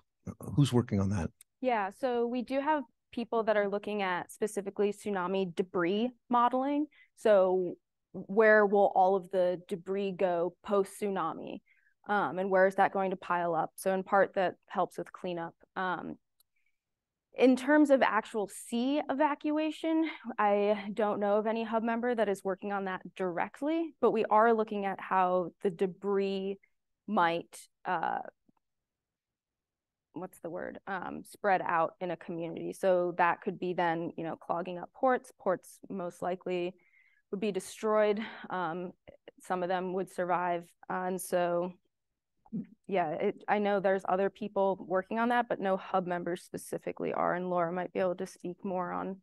who's working on that? Yeah, so we do have people that are looking at specifically tsunami debris modeling. So where will all of the debris go post tsunami? Um, and where is that going to pile up? So in part that helps with cleanup. Um, in terms of actual sea evacuation, I don't know of any hub member that is working on that directly, but we are looking at how the debris might uh, what's the word um, spread out in a community. So that could be then you know clogging up ports. Ports most likely would be destroyed. Um, some of them would survive. And so yeah it, i know there's other people working on that but no hub members specifically are and laura might be able to speak more on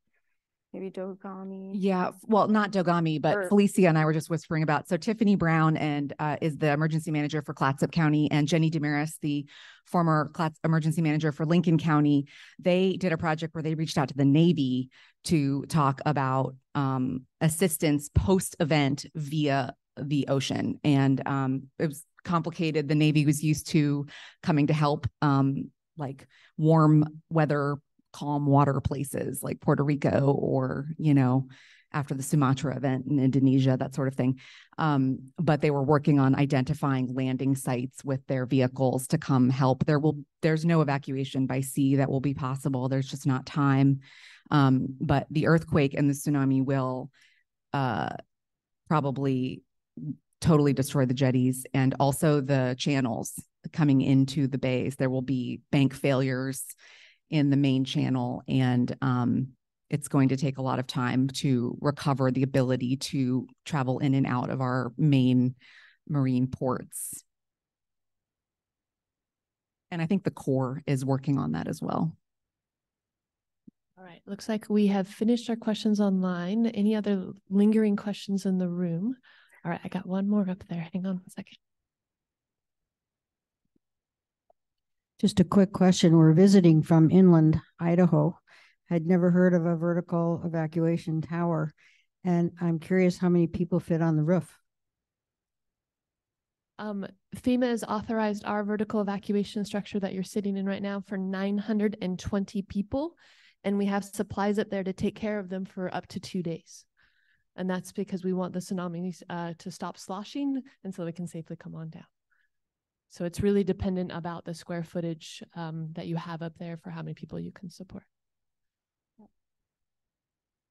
maybe Dogami. Yeah, well, not Dogami, but Or- Felicia and I were just whispering about. So Tiffany Brown and uh, is the emergency manager for Clatsop County, and Jenny Demaris, the former Clats emergency manager for Lincoln County. They did a project where they reached out to the Navy to talk about um, assistance post event via the ocean, and um, it was complicated. The Navy was used to coming to help, um, like warm weather calm water places like Puerto Rico or, you know, after the Sumatra event in Indonesia, that sort of thing. Um, but they were working on identifying landing sites with their vehicles to come help. There will there's no evacuation by sea that will be possible. There's just not time. Um, but the earthquake and the tsunami will uh, probably totally destroy the jetties and also the channels coming into the bays. There will be bank failures in the main channel and um, it's going to take a lot of time to recover the ability to travel in and out of our main marine ports. And I think the Corps is working on that as well. All right, looks like we have finished our questions online. Any other lingering questions in the room? All right, I got one more up there. Hang on one second. Just a quick question. We're visiting from inland Idaho. I'd never heard of a vertical evacuation tower. And I'm curious how many people fit on the roof. Um, FEMA has authorized our vertical evacuation structure that you're sitting in right now for 920 people. And we have supplies up there to take care of them for up to two days. And that's because we want the tsunamis uh, to stop sloshing and so they can safely come on down. So it's really dependent about the square footage um, that you have up there for how many people you can support.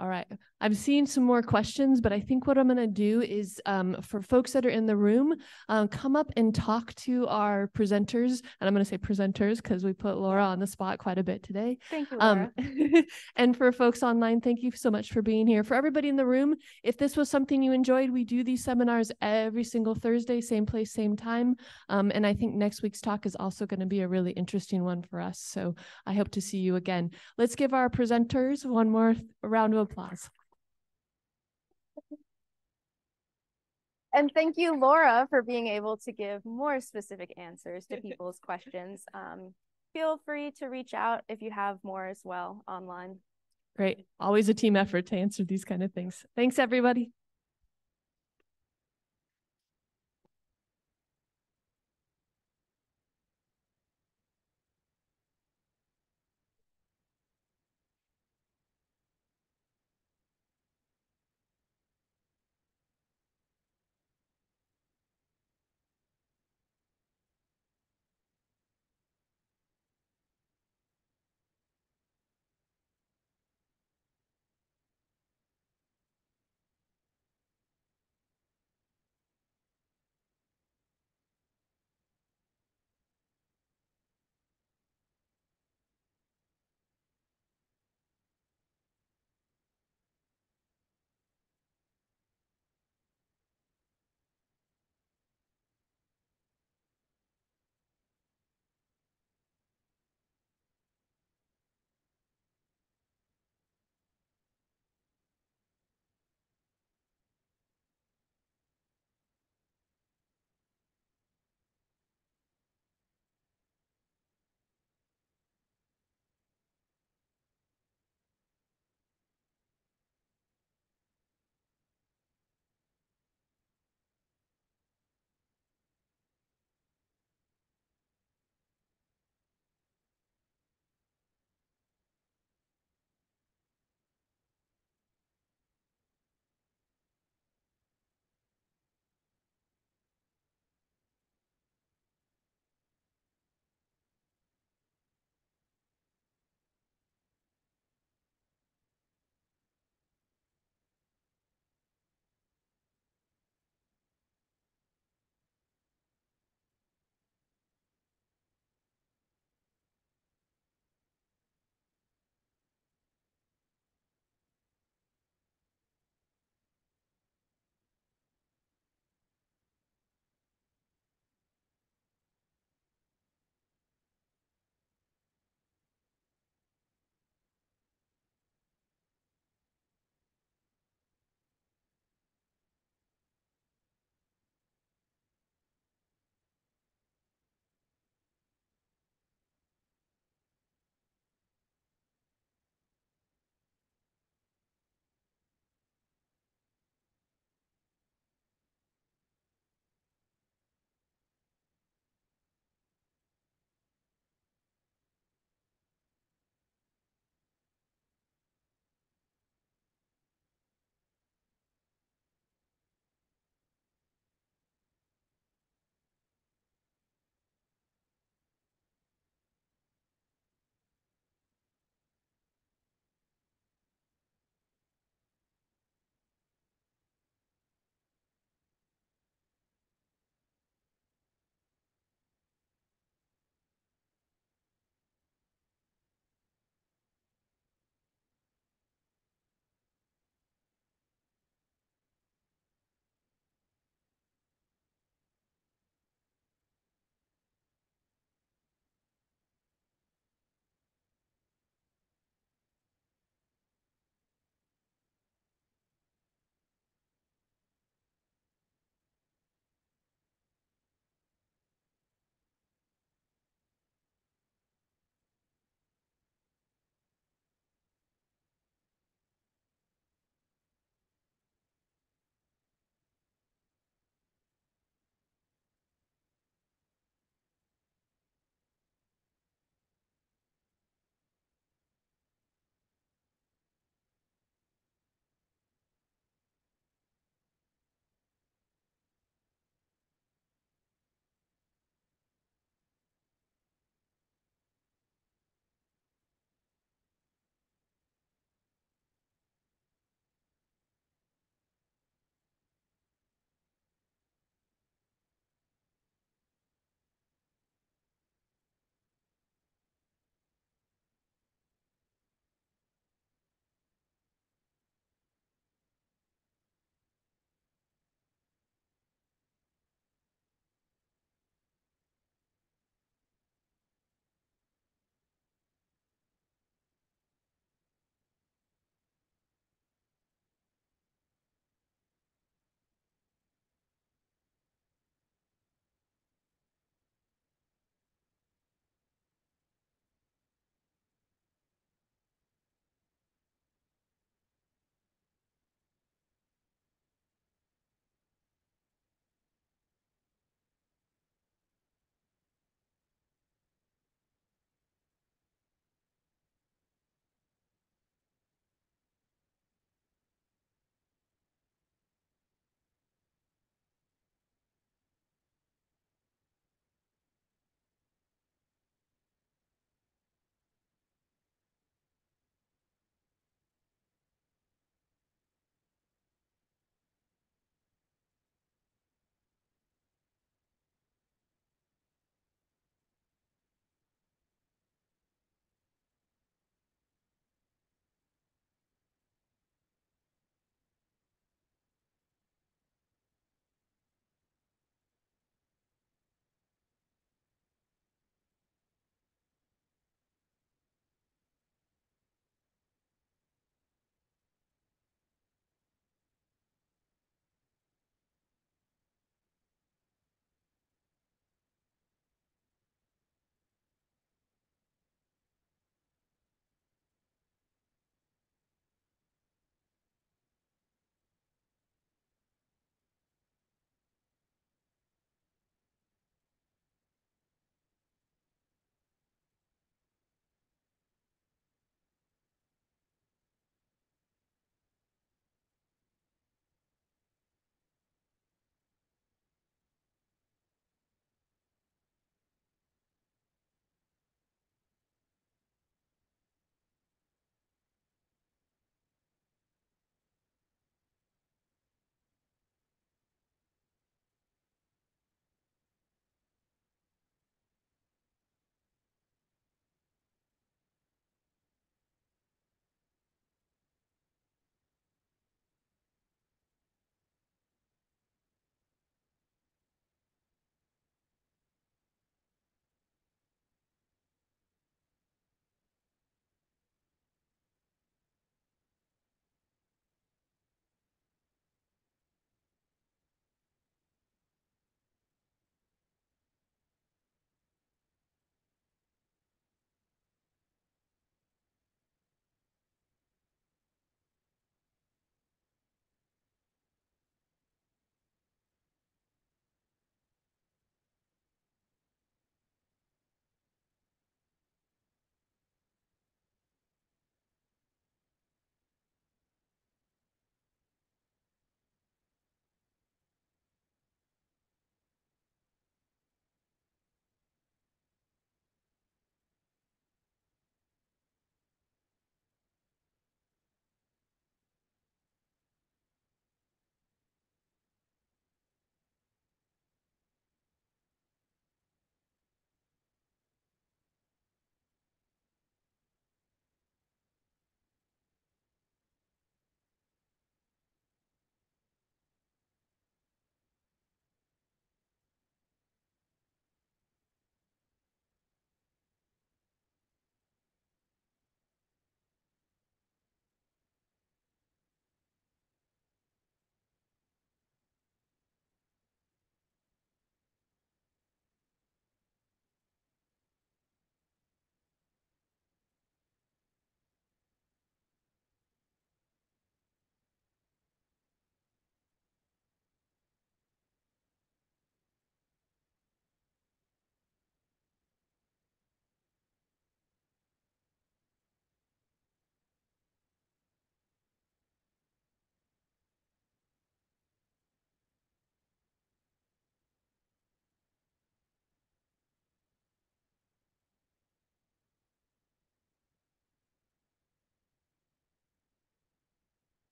All right. I'm seeing some more questions, but I think what I'm going to do is um, for folks that are in the room, um, come up and talk to our presenters. And I'm going to say presenters because we put Laura on the spot quite a bit today. Thank you, Laura. Um, <laughs> and for folks online, thank you so much for being here. For everybody in the room, if this was something you enjoyed, we do these seminars every single Thursday, same place, same time. Um, and I think next week's talk is also going to be a really interesting one for us. So I hope to see you again. Let's give our presenters one more round of applause. And thank you, Laura, for being able to give more specific answers to <laughs> people's questions. Um, feel free to reach out if you have more as well online. Great. Always a team effort to answer these kind of things. Thanks, everybody.